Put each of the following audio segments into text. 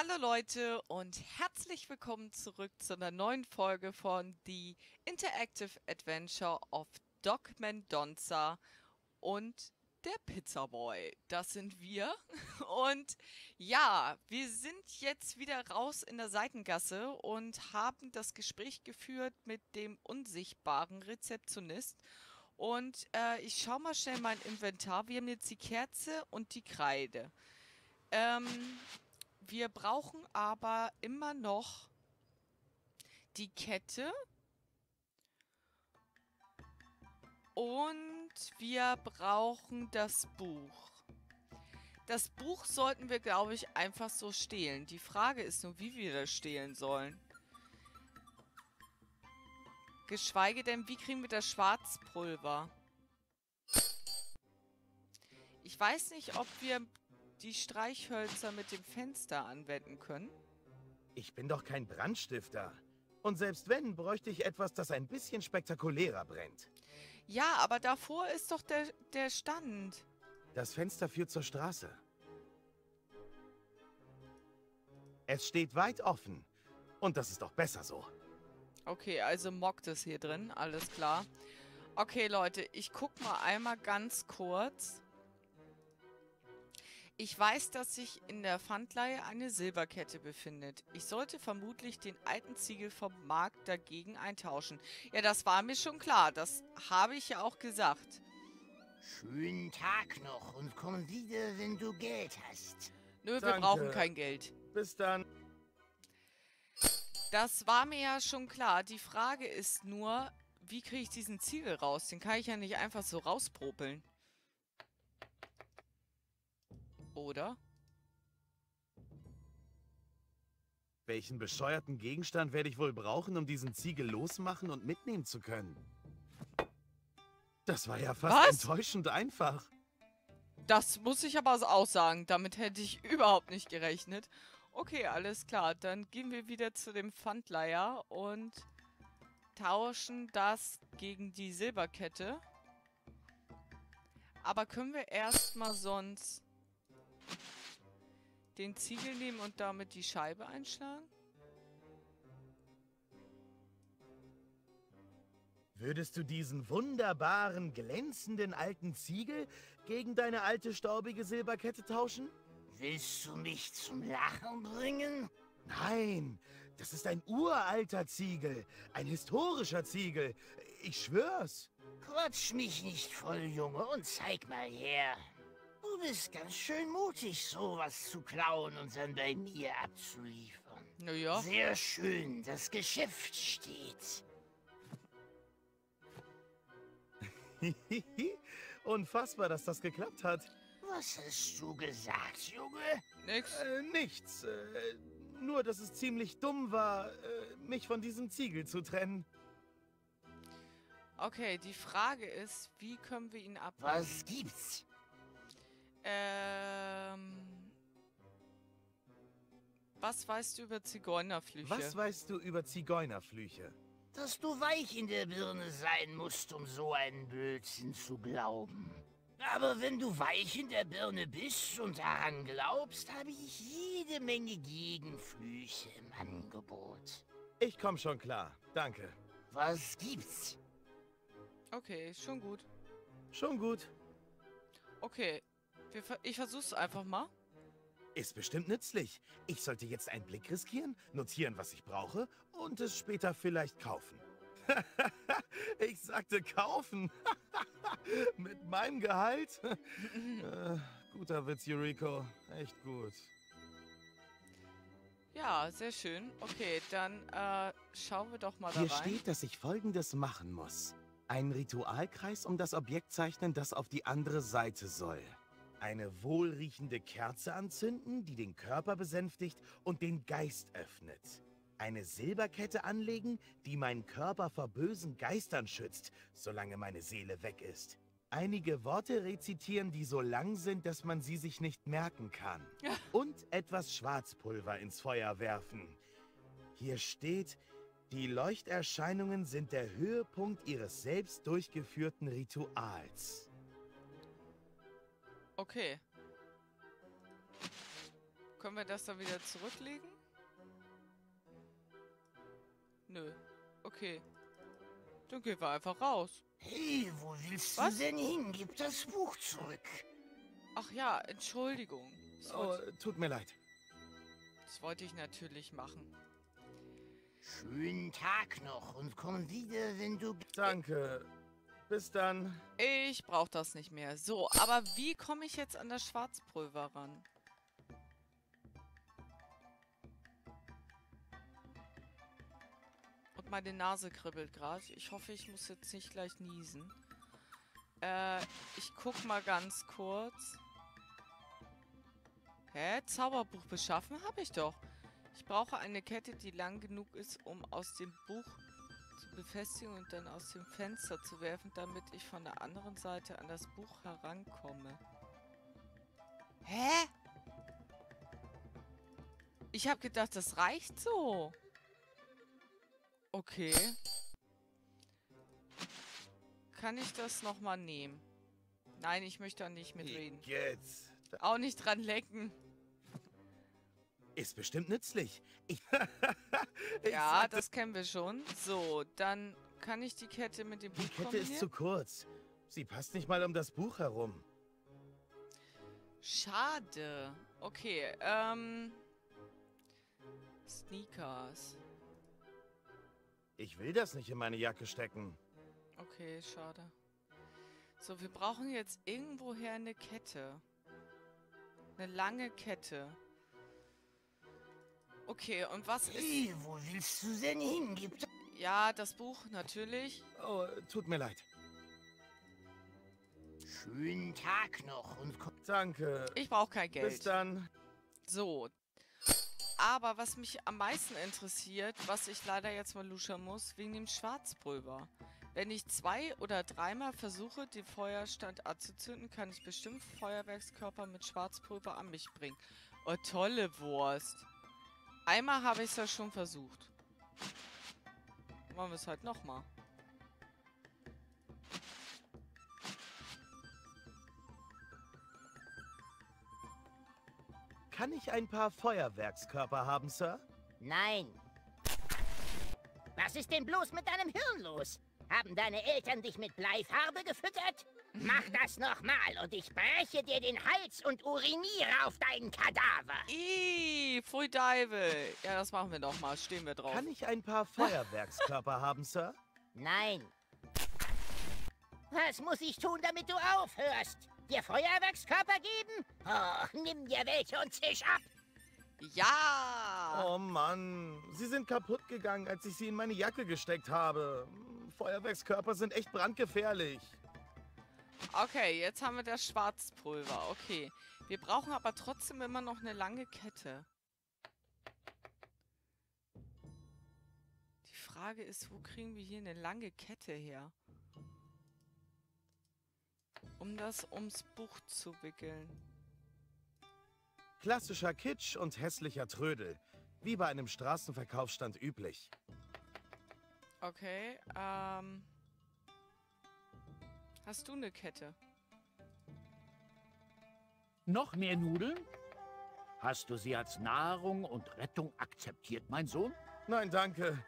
Hallo Leute und herzlich willkommen zurück zu einer neuen Folge von The Interactive Adventure of Doc Mendonça und der Pizza Boy. Das sind wir. Und ja, wir sind jetzt wieder raus in der Seitengasse und haben das Gespräch geführt mit dem unsichtbaren Rezeptionist. Und äh, ich schaue mal schnell mein Inventar. Wir haben jetzt die Kerze und die Kreide. Ähm, wir brauchen aber immer noch die Kette. Und wir brauchen das Buch. Das Buch sollten wir, glaube ich, einfach so stehlen. Die Frage ist nur, wie wir das stehlen sollen. Geschweige denn, wie kriegen wir das Schwarzpulver? Ich weiß nicht, ob wir die Streichhölzer mit dem Fenster anwenden können. Ich bin doch kein Brandstifter. Und selbst wenn, bräuchte ich etwas, das ein bisschen spektakulärer brennt. Ja, aber davor ist doch der, der Stand. Das Fenster führt zur Straße. Es steht weit offen. Und das ist doch besser so. Okay, also mockt es hier drin. Alles klar. Okay, Leute, ich guck mal einmal ganz kurz. Ich weiß, dass sich in der Pfandleihe eine Silberkette befindet. Ich sollte vermutlich den alten Ziegel vom Markt dagegen eintauschen. Ja, das war mir schon klar. Das habe ich ja auch gesagt. Schönen Tag noch und komm wieder, wenn du Geld hast. Nö, wir Danke. brauchen kein Geld. Bis dann. Das war mir ja schon klar. Die Frage ist nur, wie kriege ich diesen Ziegel raus? Den kann ich ja nicht einfach so rauspropeln. Oder? Welchen bescheuerten Gegenstand werde ich wohl brauchen, um diesen Ziegel losmachen und mitnehmen zu können? Das war ja fast Was? enttäuschend einfach. Das muss ich aber auch sagen. Damit hätte ich überhaupt nicht gerechnet. Okay, alles klar. Dann gehen wir wieder zu dem Pfandleiher und tauschen das gegen die Silberkette. Aber können wir erstmal sonst den Ziegel nehmen und damit die Scheibe einschlagen? Würdest du diesen wunderbaren, glänzenden alten Ziegel gegen deine alte, staubige Silberkette tauschen? Willst du mich zum Lachen bringen? Nein, das ist ein uralter Ziegel, ein historischer Ziegel. Ich schwör's. Quatsch mich nicht voll, Junge, und zeig mal her. Du bist ganz schön mutig, sowas zu klauen und dann bei mir abzuliefern. Naja. Sehr schön, das Geschäft steht. Unfassbar, dass das geklappt hat. Was hast du gesagt, Junge? Nix. Äh, nichts. Äh, nur, dass es ziemlich dumm war, äh, mich von diesem Ziegel zu trennen. Okay, die Frage ist, wie können wir ihn ab... Was gibt's? Ähm... Was weißt du über Zigeunerflüche? Was weißt du über Zigeunerflüche? Dass du weich in der Birne sein musst, um so einen Blödsinn zu glauben. Aber wenn du weich in der Birne bist und daran glaubst, habe ich jede Menge Gegenflüche im Angebot. Ich komm schon klar. Danke. Was gibt's? Okay, schon gut. Schon gut. Okay, wir, ich versuch's einfach mal. Ist bestimmt nützlich. Ich sollte jetzt einen Blick riskieren, notieren, was ich brauche und es später vielleicht kaufen. ich sagte kaufen. Mit meinem Gehalt? äh, guter Witz, Yuriko. Echt gut. Ja, sehr schön. Okay, dann äh, schauen wir doch mal da Hier rein. steht, dass ich Folgendes machen muss. Einen Ritualkreis um das Objekt zeichnen, das auf die andere Seite soll. Eine wohlriechende Kerze anzünden, die den Körper besänftigt und den Geist öffnet. Eine Silberkette anlegen, die meinen Körper vor bösen Geistern schützt, solange meine Seele weg ist. Einige Worte rezitieren, die so lang sind, dass man sie sich nicht merken kann. Und etwas Schwarzpulver ins Feuer werfen. Hier steht, die Leuchterscheinungen sind der Höhepunkt ihres selbst durchgeführten Rituals. Okay. Können wir das dann wieder zurücklegen? Nö. Okay. Dann gehen wir einfach raus. Hey, wo willst Was? du denn hin? Gib das Buch zurück. Ach ja, Entschuldigung. Oh, tut mir leid. das wollte ich natürlich machen. Schönen Tag noch und komm wieder, wenn du... Danke. Bis dann. Ich brauche das nicht mehr. So, aber wie komme ich jetzt an das Schwarzpulver ran? Und meine Nase kribbelt gerade. Ich hoffe, ich muss jetzt nicht gleich niesen. Äh, ich guck mal ganz kurz. Hä? Zauberbuch beschaffen habe ich doch. Ich brauche eine Kette, die lang genug ist, um aus dem Buch zu befestigen und dann aus dem Fenster zu werfen, damit ich von der anderen Seite an das Buch herankomme. Hä? Ich habe gedacht, das reicht so. Okay. Kann ich das nochmal nehmen? Nein, ich möchte da nicht mitreden. Jetzt. Auch nicht dran lecken. Ist bestimmt nützlich. Ich Ich Ja, sagte, das kennen wir schon. So, dann kann ich die Kette mit dem Buch Die Kette ist zu kurz. Sie passt nicht mal um das Buch herum. Schade. Okay, ähm... Sneakers. Ich will das nicht in meine Jacke stecken. Okay, schade. So, wir brauchen jetzt irgendwoher eine Kette. Eine lange Kette. Okay, und was ist... Hey, wo willst du denn hin? Gib das... Ja, das Buch, natürlich. Oh, tut mir leid. Schönen Tag noch und komm... Danke. Ich brauche kein Bis Geld. dann. So. Aber was mich am meisten interessiert, was ich leider jetzt mal luschern muss, wegen dem Schwarzpulver. Wenn ich zwei oder dreimal versuche, den Feuerstand anzuzünden, kann ich bestimmt Feuerwerkskörper mit Schwarzpulver an mich bringen. Oh, tolle Wurst. Einmal habe ich es ja schon versucht. Machen wir es halt nochmal. Kann ich ein paar Feuerwerkskörper haben, Sir? Nein. Was ist denn bloß mit deinem Hirn los? Haben deine Eltern dich mit Bleifarbe gefüttert? Mach das nochmal und ich breche dir den Hals und uriniere auf deinen Kadaver. Ih, Pfui Deivel. Ja, das machen wir nochmal. Stehen wir drauf. Kann ich ein paar Feuerwerkskörper haben, Sir? Nein. Was muss ich tun, damit du aufhörst? Dir Feuerwerkskörper geben? Oh, nimm dir welche und zisch ab. Ja! Oh Mann, sie sind kaputt gegangen, als ich sie in meine Jacke gesteckt habe. Feuerwerkskörper sind echt brandgefährlich. Okay, jetzt haben wir das Schwarzpulver. Okay. Wir brauchen aber trotzdem immer noch eine lange Kette. Die Frage ist, wo kriegen wir hier eine lange Kette her? Um das ums Buch zu wickeln. Klassischer Kitsch und hässlicher Trödel. Wie bei einem Straßenverkaufsstand üblich. Okay, ähm... Hast du eine Kette? Noch mehr Nudeln? Hast du sie als Nahrung und Rettung akzeptiert, mein Sohn? Nein, danke.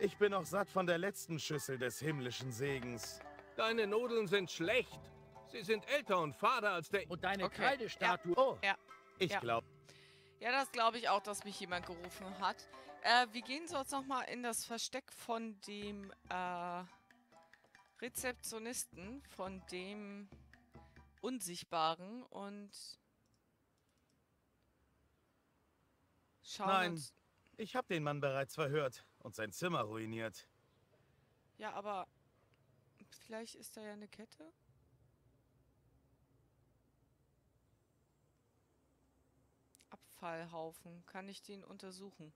Ich bin noch satt von der letzten Schüssel des himmlischen Segens. Deine Nudeln sind schlecht. Sie sind älter und fader als der... Und deine Okay, Kreidestatue? Oh, Ja. ich Ja. glaube, Ja, das glaube ich auch, dass mich jemand gerufen hat. Äh, wir gehen sonst noch mal in das Versteck von dem äh, Rezeptionisten, von dem Unsichtbaren und schauen Nein. uns... ich habe den Mann bereits verhört und sein Zimmer ruiniert. Ja, aber vielleicht ist da ja eine Kette? Abfallhaufen. Kann ich den untersuchen?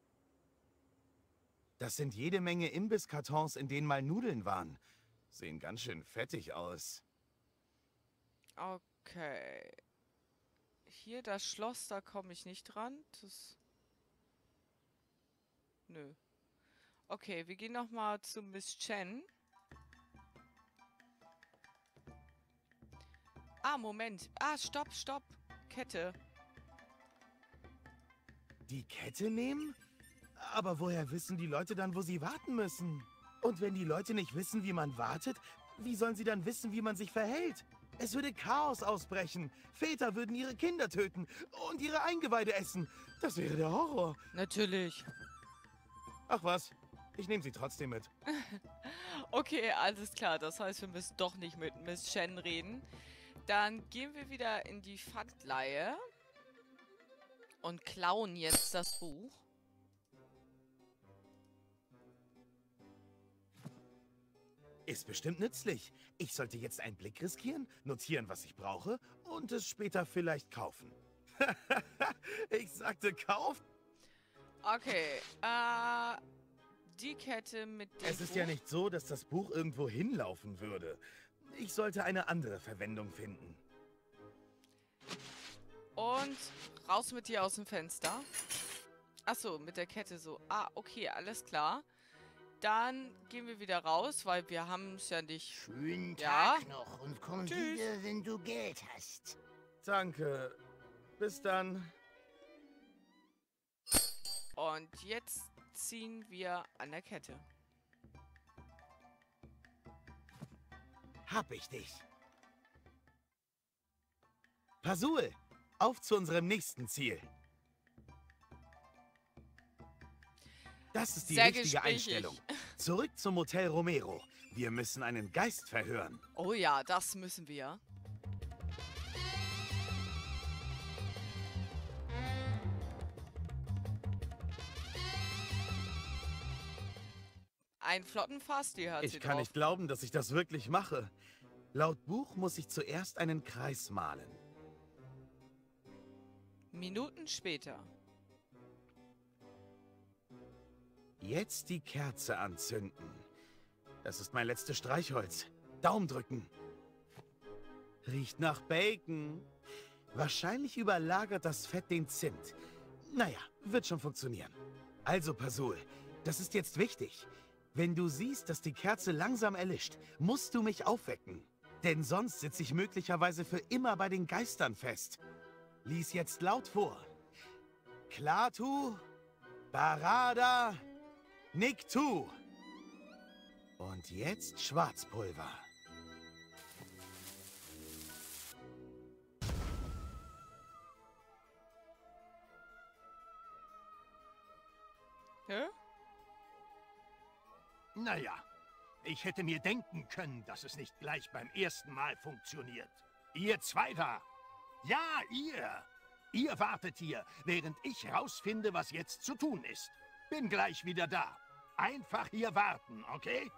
Das sind jede Menge Imbisskartons, in denen mal Nudeln waren. Sehen ganz schön fettig aus. Okay. Hier das Schloss, da komme ich nicht dran. Das. Nö. Okay, wir gehen noch mal zu Miss Chen. Ah, Moment. Ah, stopp, stopp. Kette. Die Kette nehmen? Aber woher wissen die Leute dann, wo sie warten müssen? Und wenn die Leute nicht wissen, wie man wartet, wie sollen sie dann wissen, wie man sich verhält? Es würde Chaos ausbrechen. Väter würden ihre Kinder töten und ihre Eingeweide essen. Das wäre der Horror. Natürlich. Ach was, ich nehme sie trotzdem mit. Okay, alles klar. Das heißt, wir müssen doch nicht mit Miss Shen reden. Dann gehen wir wieder in die Pfandleihe und klauen jetzt das Buch. Ist bestimmt nützlich. Ich sollte jetzt einen Blick riskieren, notieren, was ich brauche und es später vielleicht kaufen. ich sagte kaufen. Okay, äh, die Kette mit dem Es ist Buch. ja nicht so, dass das Buch irgendwo hinlaufen würde. Ich sollte eine andere Verwendung finden. Und raus mit dir aus dem Fenster. Achso, mit der Kette so. Ah, okay, alles klar. Dann gehen wir wieder raus, weil wir haben es ja nicht... Schönen Ja? Tag noch und komm Tschüss. wieder, wenn du Geld hast. Danke. Bis dann. Und jetzt ziehen wir an der Kette. Hab ich dich. Pasul, auf zu unserem nächsten Ziel. Das ist die Sehr richtige gesprächig. Einstellung. Zurück zum Hotel Romero. Wir müssen einen Geist verhören. Oh ja, das müssen wir. Ein Flottenfahrstil hat sie Ich kann drauf. nicht glauben, dass ich das wirklich mache. Laut Buch muss ich zuerst einen Kreis malen. Minuten später. Jetzt die Kerze anzünden. Das ist mein letztes Streichholz. Daumen drücken. Riecht nach Bacon. Wahrscheinlich überlagert das Fett den Zimt. Naja, wird schon funktionieren. Also, Pasul, das ist jetzt wichtig. Wenn du siehst, dass die Kerze langsam erlischt, musst du mich aufwecken. Denn sonst sitze ich möglicherweise für immer bei den Geistern fest. Lies jetzt laut vor. Klatu, Barada, Niktu. Und jetzt Schwarzpulver. Hä? Naja, ich hätte mir denken können, dass es nicht gleich beim ersten Mal funktioniert. Ihr zwei da. Ja, ihr. Ihr wartet hier, während ich rausfinde, was jetzt zu tun ist. Bin gleich wieder da. Einfach hier warten, okay?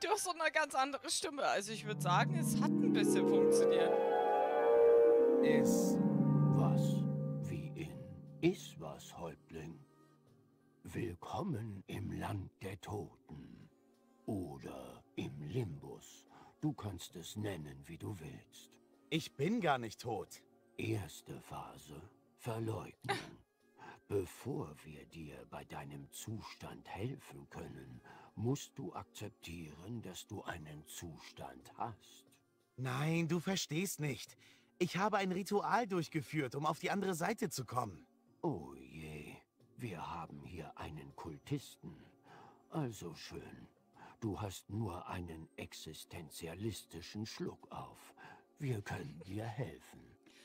Du hast doch eine ganz andere Stimme. Also ich würde sagen, es hat ein bisschen funktioniert. Ist Was wie in Ist was, Häuptling? Willkommen im Land der Toten. Oder im Limbus. Du kannst es nennen, wie du willst. Ich bin gar nicht tot. Erste Phase. Verleugnung. Bevor wir dir bei deinem Zustand helfen können, musst du akzeptieren, dass du einen Zustand hast. Nein, du verstehst nicht. Ich habe ein Ritual durchgeführt, um auf die andere Seite zu kommen. Oh je, wir haben hier einen Kultisten. Also schön. Du hast nur einen existenzialistischen Schluck auf. Wir können dir helfen.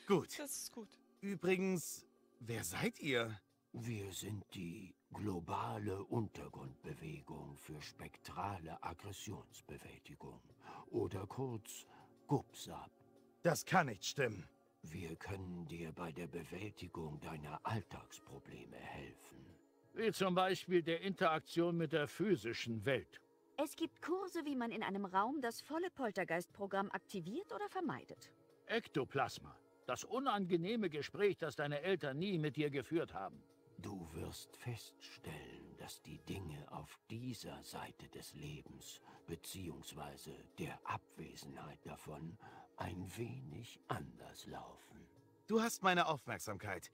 Gut. Das ist gut. Übrigens, wer seid ihr? Wir sind die globale Untergrundbewegung für spektrale Aggressionsbewältigung oder kurz GUPSAP. Das kann nicht stimmen. Wir können dir bei der Bewältigung deiner Alltagsprobleme helfen. Wie zum Beispiel der Interaktion mit der physischen Welt. Es gibt Kurse, wie man in einem Raum das volle Poltergeist-Programm aktiviert oder vermeidet. Ektoplasma. Das unangenehme Gespräch, das deine Eltern nie mit dir geführt haben. Du wirst feststellen, dass die Dinge auf dieser Seite des Lebens beziehungsweise der Abwesenheit davon ein wenig anders laufen. Du hast meine Aufmerksamkeit.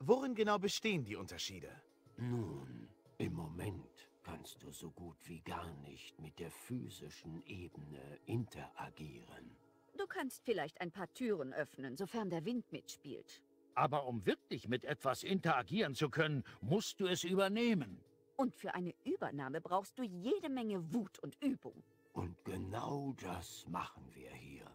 Worin genau bestehen die Unterschiede? Nun, im Moment kannst du so gut wie gar nicht mit der physischen Ebene interagieren. Du kannst vielleicht ein paar Türen öffnen, sofern der Wind mitspielt. Aber um wirklich mit etwas interagieren zu können, musst du es übernehmen. Und für eine Übernahme brauchst du jede Menge Wut und Übung. Und genau das machen wir hier.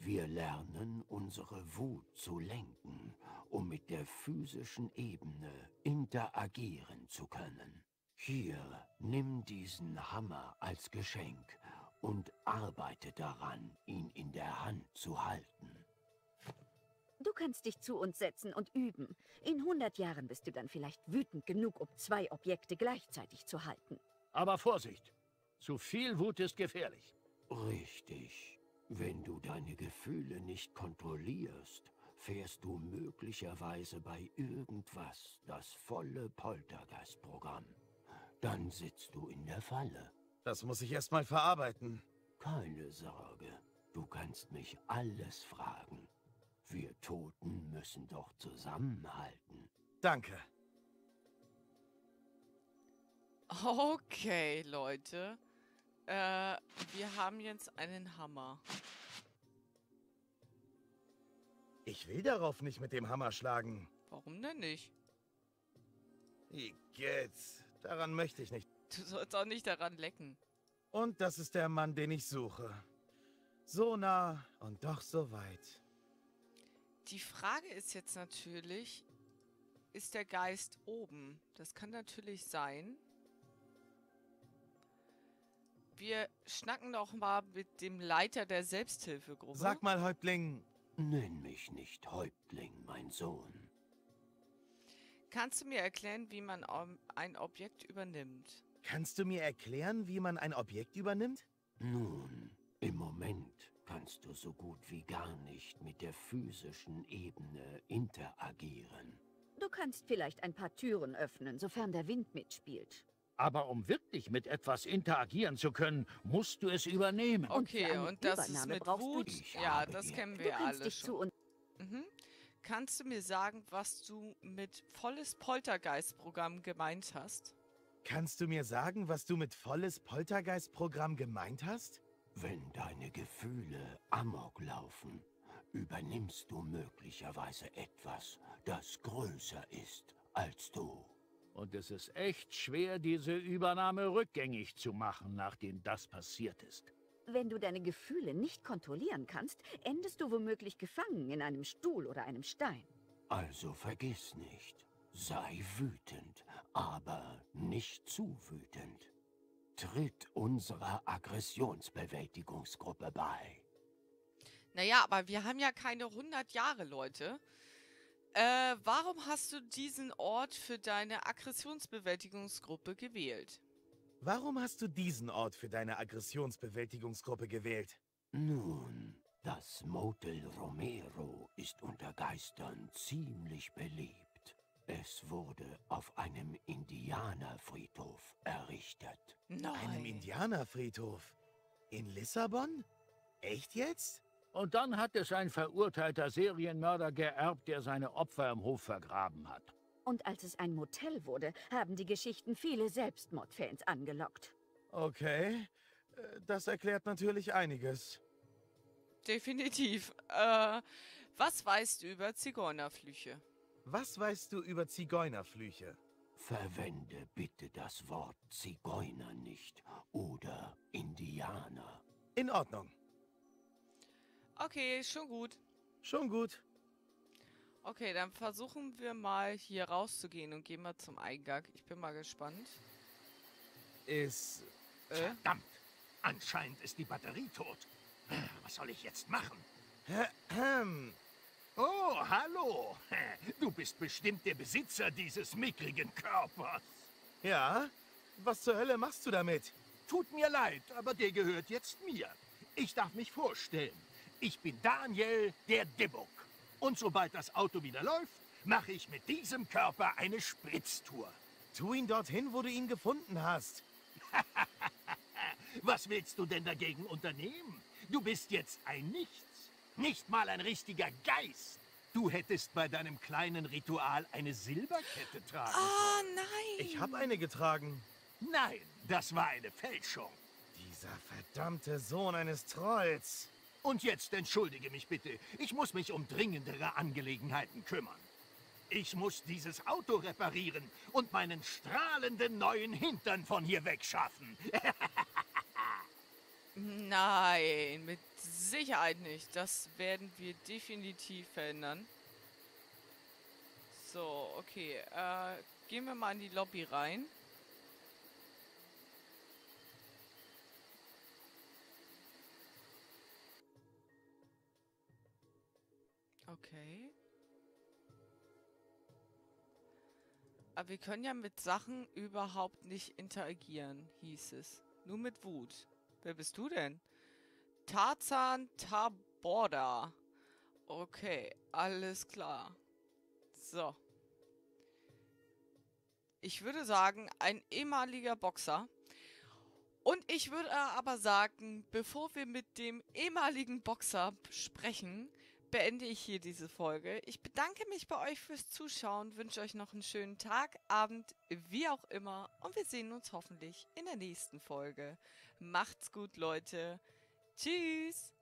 Wir lernen, unsere Wut zu lenken, um mit der physischen Ebene interagieren zu können. Hier, nimm diesen Hammer als Geschenk und arbeite daran, ihn in der Hand zu halten. Du kannst dich zu uns setzen und üben. In 100 Jahren bist du dann vielleicht wütend genug, um zwei Objekte gleichzeitig zu halten. Aber Vorsicht! Zu viel Wut ist gefährlich. Richtig. Wenn du deine Gefühle nicht kontrollierst, fährst du möglicherweise bei irgendwas das volle Poltergeist-Programm. Dann sitzt du in der Falle. Das muss ich erst mal verarbeiten. Keine Sorge, du kannst mich alles fragen. Wir Toten müssen doch zusammenhalten. Danke. Okay, Leute. Äh, wir haben jetzt einen Hammer. Ich will darauf nicht mit dem Hammer schlagen. Warum denn nicht? Igitt, daran möchte ich nicht. Du sollst auch nicht daran lecken. Und das ist der Mann, den ich suche. So nah und doch so weit. Die Frage ist jetzt natürlich, ist der Geist oben? Das kann natürlich sein. Wir schnacken doch mal mit dem Leiter der Selbsthilfegruppe. Sag mal, Häuptling, Nenn mich nicht Häuptling, mein Sohn. Kannst du mir erklären, wie man ähm, ein Objekt übernimmt? kannst du mir erklären, wie man ein Objekt übernimmt? Nun, im Moment kannst du so gut wie gar nicht mit der physischen Ebene interagieren. Du kannst vielleicht ein paar Türen öffnen, sofern der Wind mitspielt. Aber um wirklich mit etwas interagieren zu können, musst du es übernehmen. Und Okay, eine und das ist Übernahme mit brauchst du Wut. Ich Ja, das dir- kennen wir alle dich zu schon. uns Mhm. Kannst du mir sagen, was du mit volles Poltergeist-Programm gemeint hast? Kannst du mir sagen, was du mit volles Poltergeist-Programm gemeint hast? Wenn deine Gefühle amok laufen, übernimmst du möglicherweise etwas, das größer ist als du. Und es ist echt schwer, diese Übernahme rückgängig zu machen, nachdem das passiert ist. Wenn du deine Gefühle nicht kontrollieren kannst, endest du womöglich gefangen in einem Stuhl oder einem Stein. Also vergiss nicht, sei wütend, aber nicht zu wütend. Tritt unserer Aggressionsbewältigungsgruppe bei. Naja, aber wir haben ja keine 100 Jahre, Leute. Äh, warum hast du diesen Ort für deine Aggressionsbewältigungsgruppe gewählt? Warum hast du diesen Ort für deine Aggressionsbewältigungsgruppe gewählt? Nun, das Motel Romero ist unter Geistern ziemlich beliebt. Es wurde auf einem Indianerfriedhof errichtet. Nein. Einem Indianerfriedhof? In Lissabon? Echt jetzt? Und dann hat es ein verurteilter Serienmörder geerbt, der seine Opfer im Hof vergraben hat. Und als es ein Motel wurde, haben die Geschichten viele Selbstmordfans angelockt. Okay, äh, das erklärt natürlich einiges. Definitiv. Äh, was weißt du über Zigeunerflüche? Was weißt du über Zigeunerflüche? Verwende bitte das Wort Zigeuner nicht oder Indianer. In Ordnung. Okay, schon gut. Schon gut. Okay, dann versuchen wir mal hier rauszugehen und gehen mal zum Eingang. Ich bin mal gespannt. Ist... Äh? Verdammt! Anscheinend ist die Batterie tot. Was soll ich jetzt machen? Hallo! Du bist bestimmt der Besitzer dieses mickrigen Körpers. Ja? Was zur Hölle machst du damit? Tut mir leid, aber der gehört jetzt mir. Ich darf mich vorstellen. Ich bin Daniel, der Dibbuck. Und sobald das Auto wieder läuft, mache ich mit diesem Körper eine Spritztour. Tu ihn dorthin, wo du ihn gefunden hast. Was willst du denn dagegen unternehmen? Du bist jetzt ein Nichts. Nicht mal ein richtiger Geist. Du hättest bei deinem kleinen Ritual eine Silberkette tragen Ah, sollen. nein! Ich habe eine getragen. Nein, das war eine Fälschung. Dieser verdammte Sohn eines Trolls. Und jetzt entschuldige mich bitte. Ich muss mich um dringendere Angelegenheiten kümmern. Ich muss dieses Auto reparieren und meinen strahlenden neuen Hintern von hier wegschaffen. Nein, mit Sicherheit nicht. Das werden wir definitiv verändern. So, okay. Äh, gehen wir mal in die Lobby rein. Okay. Aber wir können ja mit Sachen überhaupt nicht interagieren, hieß es. Nur mit Wut. Wer bist du denn? Tarzan Taborda. Okay, alles klar. So. Ich würde sagen, ein ehemaliger Boxer. Und ich würde aber sagen, bevor wir mit dem ehemaligen Boxer sprechen, beende ich hier diese Folge. Ich bedanke mich bei euch fürs Zuschauen, wünsche euch noch einen schönen Tag, Abend, wie auch immer. Und wir sehen uns hoffentlich in der nächsten Folge. Macht's gut, Leute. Tschüss.